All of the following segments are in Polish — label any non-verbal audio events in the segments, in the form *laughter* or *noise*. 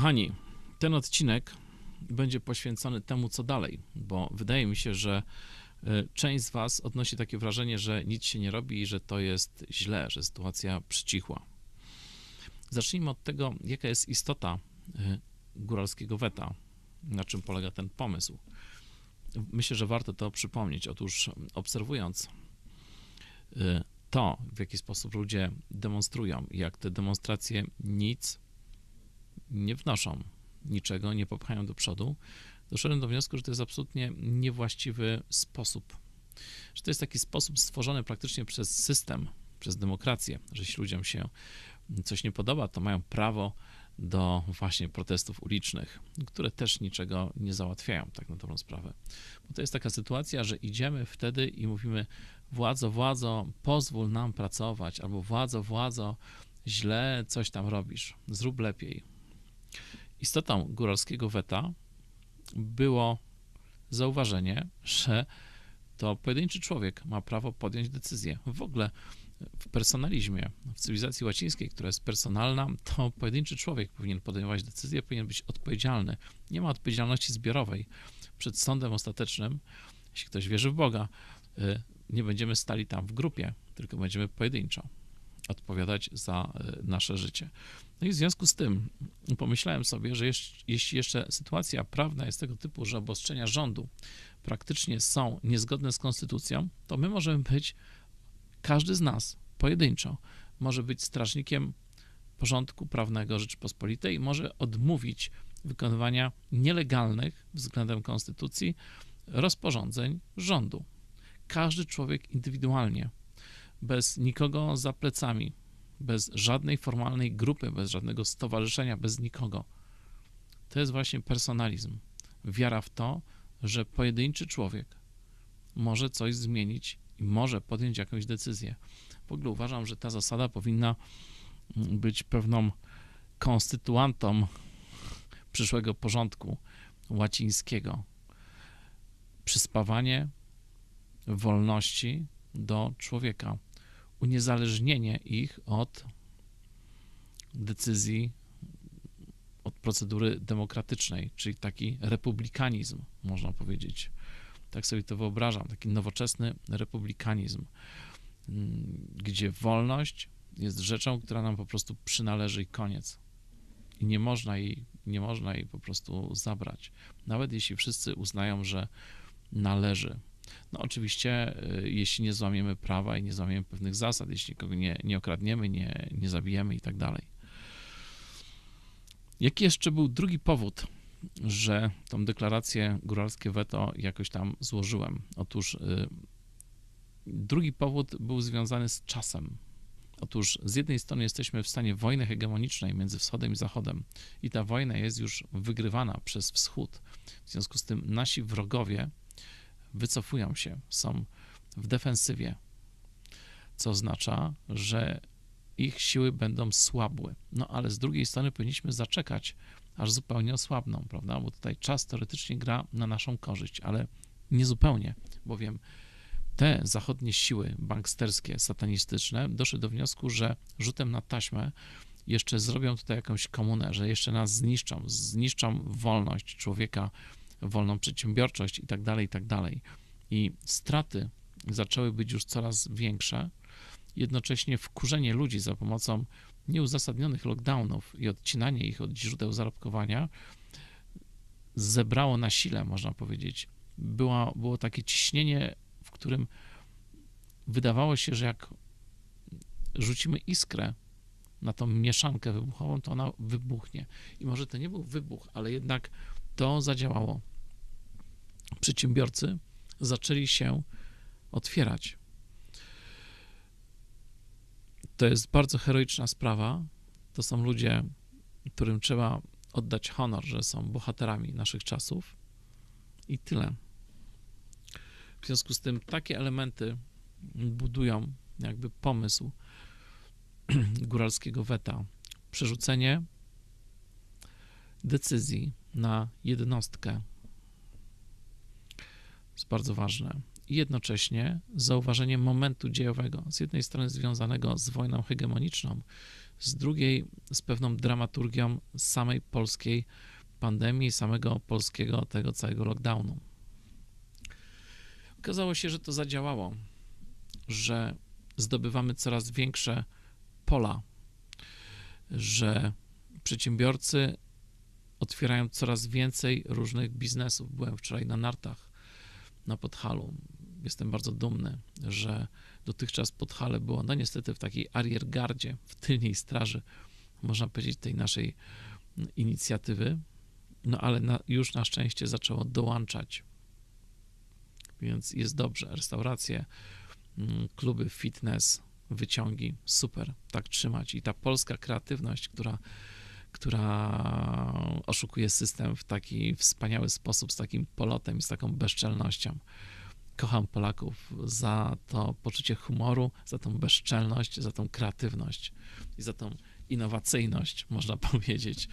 Kochani, ten odcinek będzie poświęcony temu, co dalej, bo wydaje mi się, że e, część z Was odnosi takie wrażenie, że nic się nie robi i że to jest źle, że sytuacja przycichła. Zacznijmy od tego, jaka jest istota e, góralskiego weta, na czym polega ten pomysł. Myślę, że warto to przypomnieć. Otóż obserwując e, to, w jaki sposób ludzie demonstrują, jak te demonstracje nic nie wnoszą, niczego nie popchają do przodu, doszedłem do wniosku, że to jest absolutnie niewłaściwy sposób. Że to jest taki sposób stworzony praktycznie przez system, przez demokrację, że jeśli ludziom się coś nie podoba, to mają prawo do właśnie protestów ulicznych, które też niczego nie załatwiają, tak na dobrą sprawę. Bo to jest taka sytuacja, że idziemy wtedy i mówimy, władzo, władzo, pozwól nam pracować, albo władzo, władzo, źle coś tam robisz, zrób lepiej. Istotą góralskiego weta było zauważenie, że to pojedynczy człowiek ma prawo podjąć decyzję. W ogóle w personalizmie, w cywilizacji łacińskiej, która jest personalna, to pojedynczy człowiek powinien podejmować decyzję, powinien być odpowiedzialny. Nie ma odpowiedzialności zbiorowej. Przed sądem ostatecznym, jeśli ktoś wierzy w Boga, y, nie będziemy stali tam w grupie, tylko będziemy pojedynczo odpowiadać za y, nasze życie. No i w związku z tym pomyślałem sobie, że jeśli jeszcze sytuacja prawna jest tego typu, że obostrzenia rządu praktycznie są niezgodne z konstytucją, to my możemy być, każdy z nas pojedynczo, może być strażnikiem porządku prawnego Rzeczypospolitej może odmówić wykonywania nielegalnych względem konstytucji rozporządzeń rządu. Każdy człowiek indywidualnie, bez nikogo za plecami, bez żadnej formalnej grupy, bez żadnego stowarzyszenia, bez nikogo. To jest właśnie personalizm. Wiara w to, że pojedynczy człowiek może coś zmienić i może podjąć jakąś decyzję. W ogóle uważam, że ta zasada powinna być pewną konstytuantą przyszłego porządku łacińskiego. Przyspawanie wolności do człowieka uniezależnienie ich od decyzji, od procedury demokratycznej, czyli taki republikanizm, można powiedzieć. Tak sobie to wyobrażam, taki nowoczesny republikanizm, mm, gdzie wolność jest rzeczą, która nam po prostu przynależy i koniec. I nie można jej, nie można jej po prostu zabrać. Nawet jeśli wszyscy uznają, że należy. No oczywiście, y, jeśli nie złamiemy prawa i nie złamiemy pewnych zasad, jeśli kogo nie, nie okradniemy, nie, nie zabijemy i tak dalej. Jaki jeszcze był drugi powód, że tą deklarację góralskie weto jakoś tam złożyłem? Otóż y, drugi powód był związany z czasem. Otóż z jednej strony jesteśmy w stanie wojny hegemonicznej między wschodem i zachodem i ta wojna jest już wygrywana przez wschód. W związku z tym nasi wrogowie wycofują się, są w defensywie, co oznacza, że ich siły będą słabły. No ale z drugiej strony powinniśmy zaczekać, aż zupełnie osłabną, prawda? Bo tutaj czas teoretycznie gra na naszą korzyść, ale nie zupełnie, bowiem te zachodnie siły banksterskie, satanistyczne doszły do wniosku, że rzutem na taśmę jeszcze zrobią tutaj jakąś komunę, że jeszcze nas zniszczą, zniszczą wolność człowieka, wolną przedsiębiorczość i tak dalej, i tak dalej. I straty zaczęły być już coraz większe. Jednocześnie wkurzenie ludzi za pomocą nieuzasadnionych lockdownów i odcinanie ich od źródeł zarobkowania zebrało na sile, można powiedzieć. Było, było takie ciśnienie, w którym wydawało się, że jak rzucimy iskrę na tą mieszankę wybuchową, to ona wybuchnie. I może to nie był wybuch, ale jednak to zadziałało przedsiębiorcy zaczęli się otwierać. To jest bardzo heroiczna sprawa. To są ludzie, którym trzeba oddać honor, że są bohaterami naszych czasów i tyle. W związku z tym takie elementy budują jakby pomysł *clears throat* góralskiego weta. Przerzucenie decyzji na jednostkę, jest bardzo ważne. I jednocześnie zauważenie momentu dziejowego, z jednej strony związanego z wojną hegemoniczną, z drugiej z pewną dramaturgią samej polskiej pandemii, samego polskiego tego całego lockdownu. Okazało się, że to zadziałało, że zdobywamy coraz większe pola, że przedsiębiorcy otwierają coraz więcej różnych biznesów. Byłem wczoraj na nartach na Podhalu. Jestem bardzo dumny, że dotychczas Podhale było, no niestety w takiej ariergardzie, w tylnej straży, można powiedzieć, tej naszej inicjatywy, no ale na, już na szczęście zaczęło dołączać. Więc jest dobrze. Restauracje, mm, kluby fitness, wyciągi, super, tak trzymać. I ta polska kreatywność, która, która oszukuje system w taki wspaniały sposób, z takim polotem i z taką bezczelnością. Kocham Polaków za to poczucie humoru, za tą bezczelność, za tą kreatywność i za tą innowacyjność, *laughs* można powiedzieć.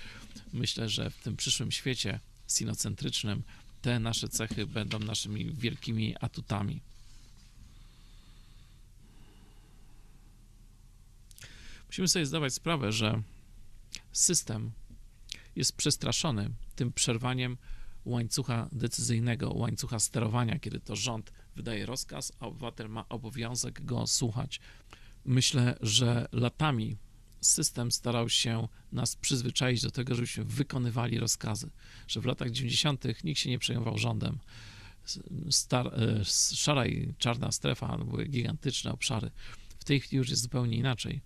Myślę, że w tym przyszłym świecie sinocentrycznym te nasze cechy będą naszymi wielkimi atutami. Musimy sobie zdawać sprawę, że system jest przestraszony tym przerwaniem łańcucha decyzyjnego, łańcucha sterowania, kiedy to rząd wydaje rozkaz, a obywatel ma obowiązek go słuchać. Myślę, że latami system starał się nas przyzwyczaić do tego, żebyśmy wykonywali rozkazy, że w latach 90. nikt się nie przejmował rządem. Star, e, szara i czarna strefa były gigantyczne obszary. W tej chwili już jest zupełnie inaczej.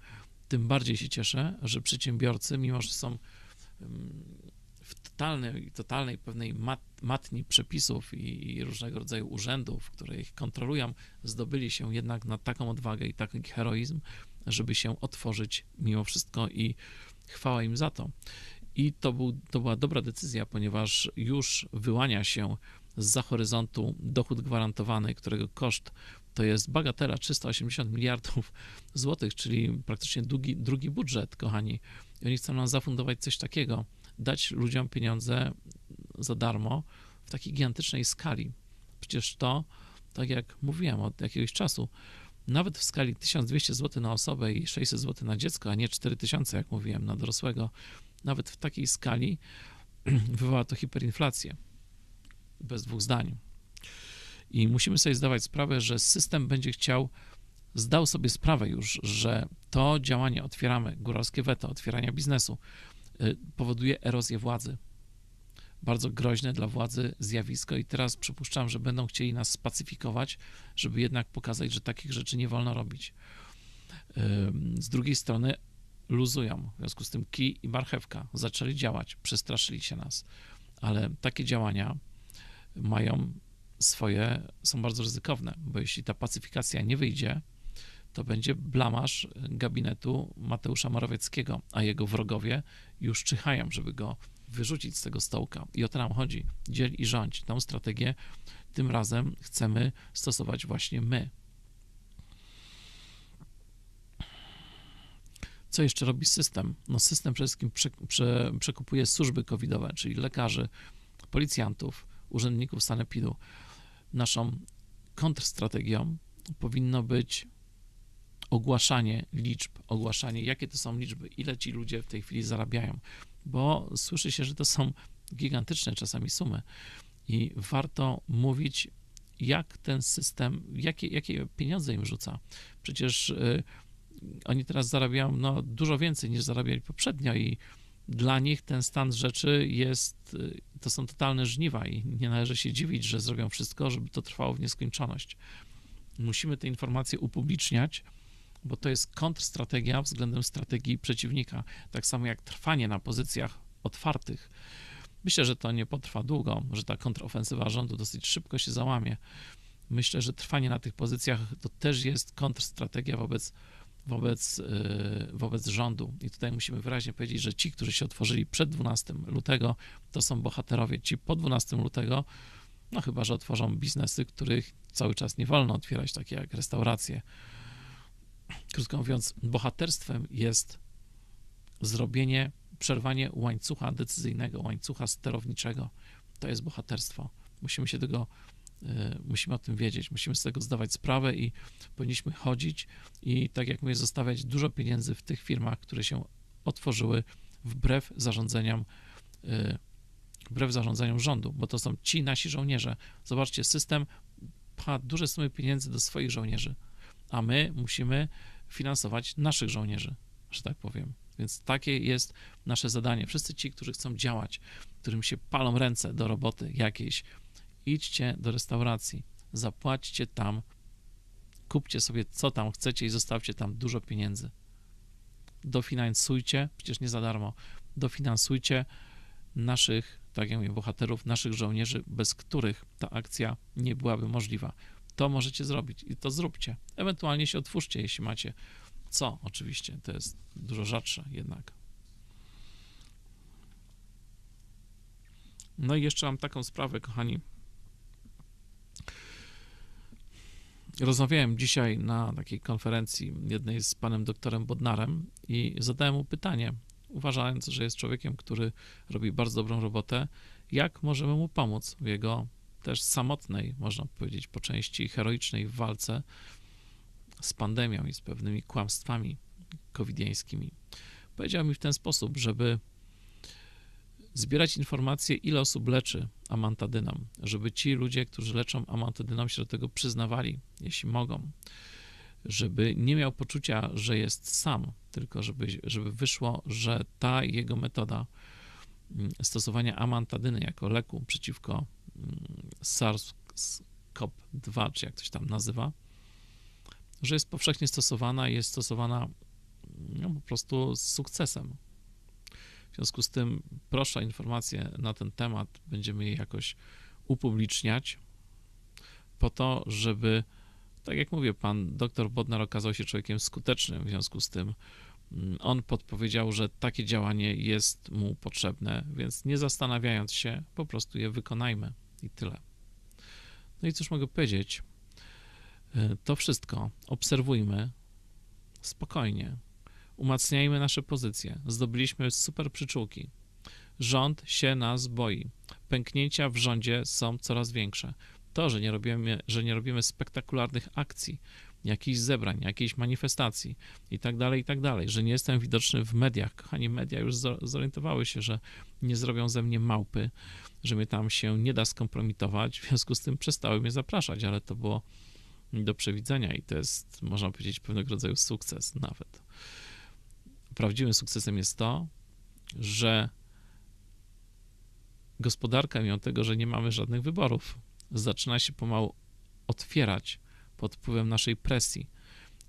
Tym bardziej się cieszę, że przedsiębiorcy, mimo że są w totalnej, totalnej pewnej mat, matni przepisów i, i, różnego rodzaju urzędów, które ich kontrolują, zdobyli się jednak na taką odwagę i taki heroizm, żeby się otworzyć mimo wszystko i chwała im za to. I to, był, to była dobra decyzja, ponieważ już wyłania się z za horyzontu dochód gwarantowany, którego koszt to jest bagatela 380 miliardów *laughs* złotych, czyli praktycznie drugi, drugi budżet, kochani. I oni chcą nam zafundować coś takiego, dać ludziom pieniądze za darmo w takiej gigantycznej skali. Przecież to, tak jak mówiłem od jakiegoś czasu, nawet w skali 1200 zł na osobę i 600 zł na dziecko, a nie 4000, jak mówiłem, na dorosłego, nawet w takiej skali *clears throat* wywoła to hiperinflację. Bez dwóch zdań. I musimy sobie zdawać sprawę, że system będzie chciał, zdał sobie sprawę już, że to działanie otwieramy, góralskie weto, otwierania biznesu, y, powoduje erozję władzy. Bardzo groźne dla władzy zjawisko, i teraz przypuszczam, że będą chcieli nas spacyfikować, żeby jednak pokazać, że takich rzeczy nie wolno robić. Z drugiej strony luzują, w związku z tym kij i marchewka zaczęli działać, przestraszyli się nas, ale takie działania mają swoje są bardzo ryzykowne, bo jeśli ta pacyfikacja nie wyjdzie, to będzie blamasz gabinetu Mateusza Morawieckiego, a jego wrogowie już czyhają, żeby go wyrzucić z tego stołka. I o to nam chodzi. Dziel i rządź. Tą strategię tym razem chcemy stosować właśnie my. Co jeszcze robi system? No system przede wszystkim prze, prze, przekupuje służby covidowe, czyli lekarzy, policjantów, urzędników sanepidu naszą kontrstrategią powinno być ogłaszanie liczb, ogłaszanie, jakie to są liczby, ile ci ludzie w tej chwili zarabiają, bo słyszy się, że to są gigantyczne czasami sumy i warto mówić, jak ten system, jakie, jakie pieniądze im rzuca. Przecież y, oni teraz zarabiają no, dużo więcej niż zarabiali poprzednio i dla nich ten stan rzeczy jest, to są totalne żniwa i nie należy się dziwić, że zrobią wszystko, żeby to trwało w nieskończoność. Musimy te informacje upubliczniać, bo to jest kontrstrategia względem strategii przeciwnika. Tak samo jak trwanie na pozycjach otwartych. Myślę, że to nie potrwa długo, że ta kontrofensywa rządu dosyć szybko się załamie. Myślę, że trwanie na tych pozycjach to też jest kontrstrategia wobec wobec, y, wobec rządu. I tutaj musimy wyraźnie powiedzieć, że ci, którzy się otworzyli przed 12 lutego, to są bohaterowie. Ci po 12 lutego, no chyba, że otworzą biznesy, których cały czas nie wolno otwierać, takie jak restauracje. Krótko mówiąc, bohaterstwem jest zrobienie, przerwanie łańcucha decyzyjnego, łańcucha sterowniczego. To jest bohaterstwo. Musimy się tego musimy o tym wiedzieć, musimy z tego zdawać sprawę i powinniśmy chodzić i, tak jak mówię, zostawiać dużo pieniędzy w tych firmach, które się otworzyły wbrew zarządzeniom, wbrew zarządzeniom rządu, bo to są ci nasi żołnierze. Zobaczcie, system pcha duże sumy pieniędzy do swoich żołnierzy, a my musimy finansować naszych żołnierzy, że tak powiem. Więc takie jest nasze zadanie. Wszyscy ci, którzy chcą działać, którym się palą ręce do roboty jakiejś, idźcie do restauracji, zapłaćcie tam, kupcie sobie co tam chcecie i zostawcie tam dużo pieniędzy. Dofinansujcie, przecież nie za darmo, dofinansujcie naszych, tak jak mówię, bohaterów, naszych żołnierzy, bez których ta akcja nie byłaby możliwa. To możecie zrobić i to zróbcie. Ewentualnie się otwórzcie, jeśli macie co, oczywiście, to jest dużo rzadsze jednak. No i jeszcze mam taką sprawę, kochani. Rozmawiałem dzisiaj na takiej konferencji jednej z panem doktorem Bodnarem i zadałem mu pytanie, uważając, że jest człowiekiem, który robi bardzo dobrą robotę, jak możemy mu pomóc w jego też samotnej, można powiedzieć, po części heroicznej walce z pandemią i z pewnymi kłamstwami covidiańskimi. Powiedział mi w ten sposób, żeby zbierać informacje, ile osób leczy amantadyną, żeby ci ludzie, którzy leczą amantadyną, się do tego przyznawali, jeśli mogą, żeby nie miał poczucia, że jest sam, tylko żeby, żeby wyszło, że ta jego metoda mm, stosowania amantadyny jako leku przeciwko mm, SARS-CoV-2, czy jak to się tam nazywa, że jest powszechnie stosowana jest stosowana no, po prostu z sukcesem. W związku z tym proszę informacje na ten temat, będziemy je jakoś upubliczniać, po to, żeby, tak jak mówię, pan dr Bodnar okazał się człowiekiem skutecznym, w związku z tym mm, on podpowiedział, że takie działanie jest mu potrzebne, więc nie zastanawiając się, po prostu je wykonajmy i tyle. No i cóż mogę powiedzieć? E, to wszystko obserwujmy spokojnie, umacniajmy nasze pozycje. Zdobyliśmy super przyczółki. Rząd się nas boi. Pęknięcia w rządzie są coraz większe. To, że nie robimy, że nie robimy spektakularnych akcji, jakichś zebrań, jakiejś manifestacji i tak dalej, i tak dalej, że nie jestem widoczny w mediach. Kochani, media już zorientowały się, że nie zrobią ze mnie małpy, że mnie tam się nie da skompromitować, w związku z tym przestały mnie zapraszać, ale to było do przewidzenia i to jest, można powiedzieć, pewnego rodzaju sukces nawet. Prawdziwym sukcesem jest to, że gospodarka, mimo tego, że nie mamy żadnych wyborów, zaczyna się pomału otwierać pod wpływem naszej presji.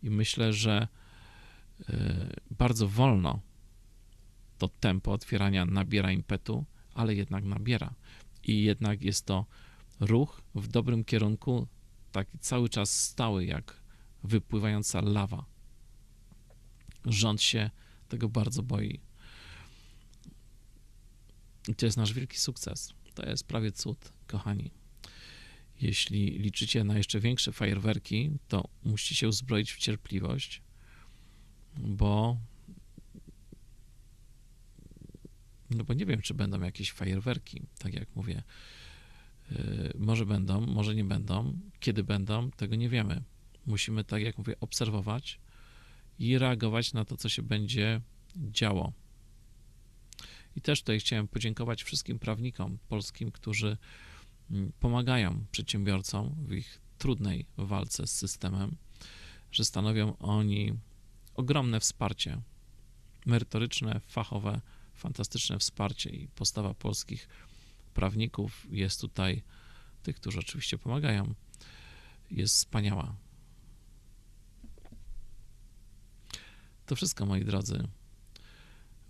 I myślę, że e, bardzo wolno to tempo otwierania nabiera impetu, ale jednak nabiera. I jednak jest to ruch w dobrym kierunku, taki cały czas stały, jak wypływająca lawa. Rząd się tego bardzo boi. I to jest nasz wielki sukces. To jest prawie cud, kochani. Jeśli liczycie na jeszcze większe fajerwerki, to musicie się uzbroić w cierpliwość, bo no bo nie wiem, czy będą jakieś fajerwerki, tak jak mówię. Y, może będą, może nie będą. Kiedy będą, tego nie wiemy. Musimy, tak jak mówię, obserwować i reagować na to, co się będzie działo. I też tutaj chciałem podziękować wszystkim prawnikom polskim, którzy mm, pomagają przedsiębiorcom w ich trudnej walce z systemem, że stanowią oni ogromne wsparcie merytoryczne, fachowe, fantastyczne wsparcie i postawa polskich prawników jest tutaj, tych, którzy oczywiście pomagają, jest wspaniała. To wszystko, moi drodzy.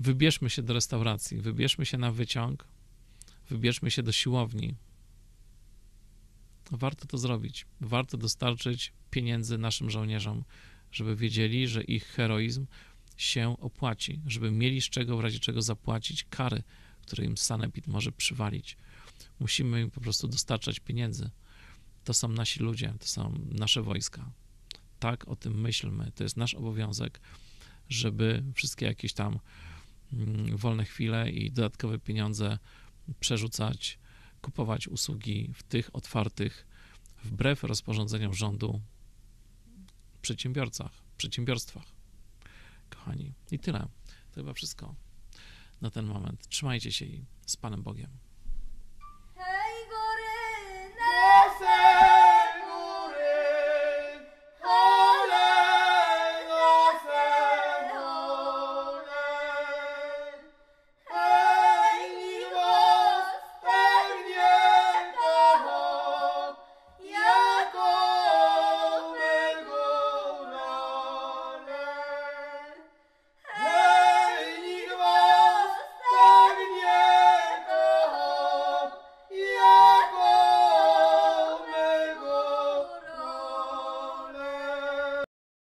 Wybierzmy się do restauracji, wybierzmy się na wyciąg, wybierzmy się do siłowni. Warto to zrobić. Warto dostarczyć pieniędzy naszym żołnierzom, żeby wiedzieli, że ich heroizm się opłaci, żeby mieli z czego w razie czego zapłacić kary, które im sanepid może przywalić. Musimy im po prostu dostarczać pieniędzy. To są nasi ludzie, to są nasze wojska. Tak o tym myślmy. To jest nasz obowiązek, żeby wszystkie jakieś tam mm, wolne chwile i dodatkowe pieniądze przerzucać, kupować usługi w tych otwartych wbrew rozporządzeniom rządu przedsiębiorcach, przedsiębiorstwach. Kochani, i tyle. To chyba wszystko na ten moment. Trzymajcie się i z Panem Bogiem.